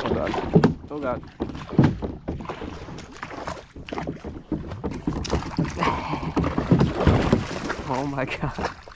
Oh god. Oh god. Oh my god.